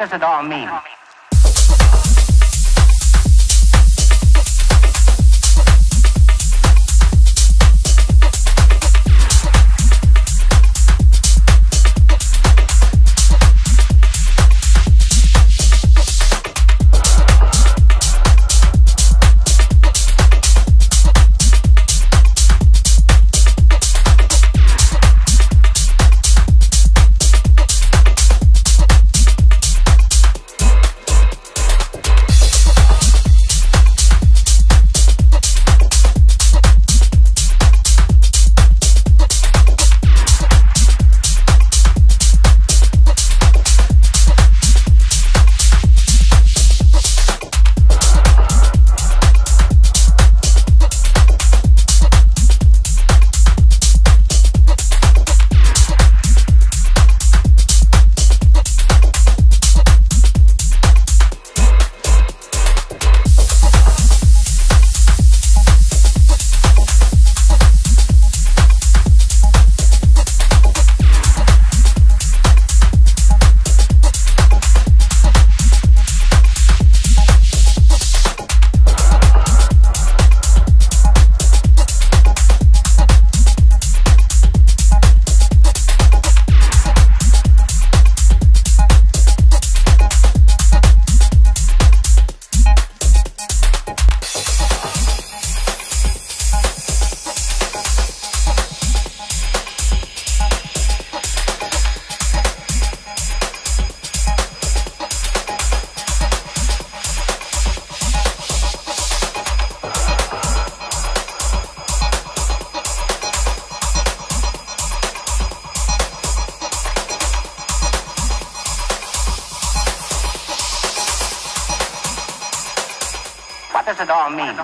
does it all mean? What does it all mean?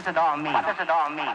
Does it all mean? What does it all mean?